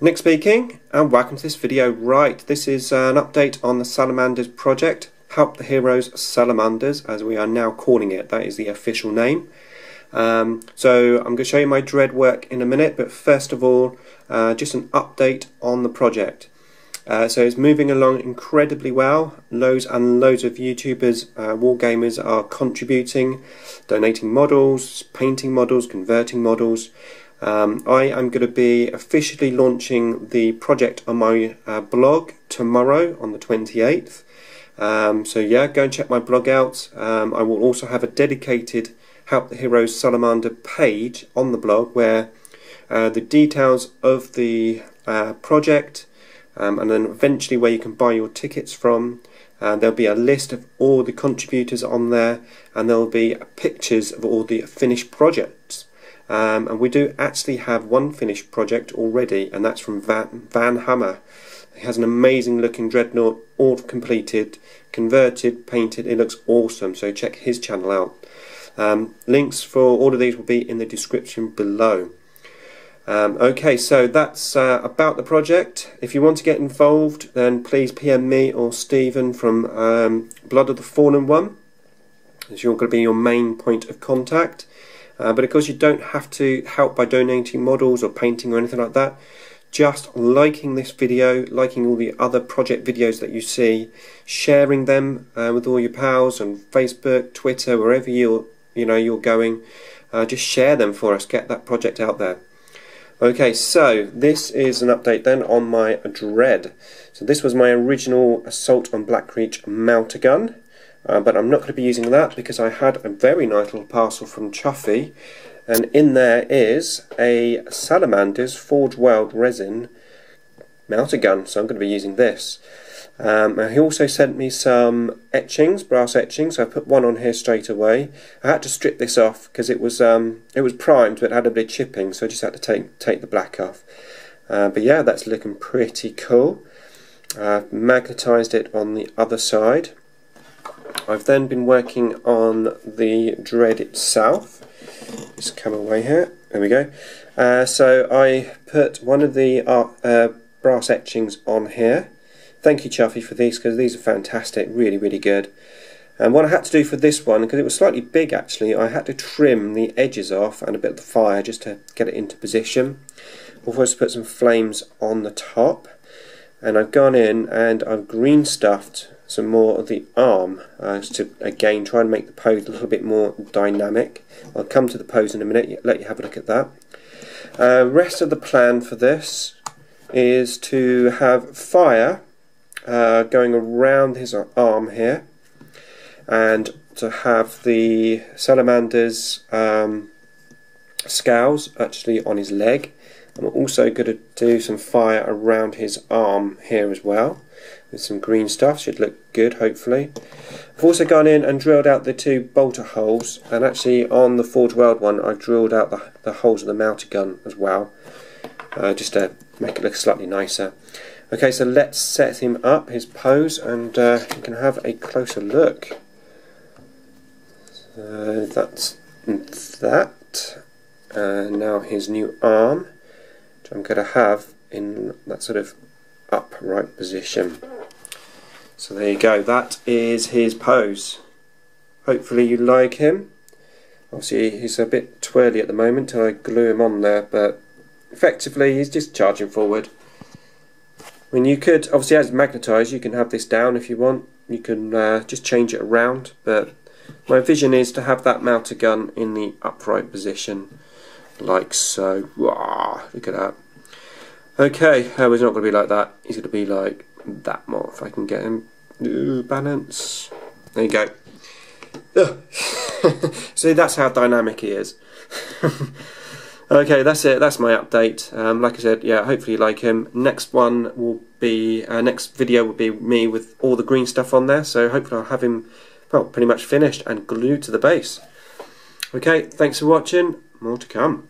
Nick speaking and welcome to this video. Right, this is an update on the Salamanders project. Help the Heroes Salamanders as we are now calling it. That is the official name. Um, so I'm going to show you my dread work in a minute but first of all uh, just an update on the project. Uh, so it's moving along incredibly well. Loads and loads of YouTubers, uh, wargamers are contributing, donating models, painting models, converting models. Um, I am going to be officially launching the project on my uh, blog tomorrow on the 28th. Um, so yeah, go and check my blog out. Um, I will also have a dedicated Help the Heroes Salamander page on the blog where uh, the details of the uh, project um, and then eventually where you can buy your tickets from. Uh, there'll be a list of all the contributors on there and there'll be pictures of all the finished projects. Um, and we do actually have one finished project already, and that's from Van, Van Hammer. He has an amazing looking dreadnought, all completed, converted, painted. It looks awesome, so check his channel out. Um, links for all of these will be in the description below. Um, okay, so that's uh, about the project. If you want to get involved, then please PM me or Stephen from um, Blood of the Fallen One, as you're going to be your main point of contact. Uh, but of course, you don't have to help by donating models or painting or anything like that. Just liking this video, liking all the other project videos that you see, sharing them uh, with all your pals on Facebook, Twitter, wherever you're, you know you're going. Uh, just share them for us. Get that project out there. Okay, so this is an update then on my Dread. So this was my original Assault on Blackreach Melter gun. Uh, but I'm not going to be using that because I had a very nice little parcel from Chuffy and in there is a Salamander's Forge World resin melter gun so I'm going to be using this. Um, he also sent me some etchings, brass etchings. So I put one on here straight away. I had to strip this off because it was um, it was primed but it had a bit of chipping, so I just had to take take the black off. Uh, but yeah, that's looking pretty cool. I've magnetised it on the other side. I've then been working on the dread itself. Just come away here. There we go. Uh, so I put one of the uh, uh, brass etchings on here. Thank you, Chuffy, for these because these are fantastic, really, really good. And what I had to do for this one, because it was slightly big actually, I had to trim the edges off and a bit of the fire just to get it into position. I've also put some flames on the top. And I've gone in and I've green stuffed some more of the arm uh, to again try and make the pose a little bit more dynamic. I'll come to the pose in a minute, let you have a look at that. Uh, rest of the plan for this is to have fire uh, going around his arm here and to have the salamander's um, scales actually on his leg. I'm also going to do some fire around his arm here as well with some green stuff, should look good hopefully. I've also gone in and drilled out the two bolter holes and actually on the Forge World one I've drilled out the, the holes of the melter gun as well uh, just to make it look slightly nicer. Okay so let's set him up, his pose and uh, you can have a closer look. So that's that. Uh, now his new arm, I'm going to have in that sort of upright position. So there you go, that is his pose. Hopefully you like him. Obviously he's a bit twirly at the moment till I glue him on there, but effectively he's just charging forward. I mean you could, obviously as magnetised you can have this down if you want. You can uh, just change it around, but my vision is to have that melter gun in the upright position, like so. Look at that. Okay, uh, he's not going to be like that. He's going to be like that more if I can get him. Ooh, balance. There you go. See, that's how dynamic he is. okay, that's it. That's my update. Um, like I said, yeah, hopefully you like him. Next one will be, uh, next video will be me with all the green stuff on there. So hopefully I'll have him, well, pretty much finished and glued to the base. Okay, thanks for watching. More to come.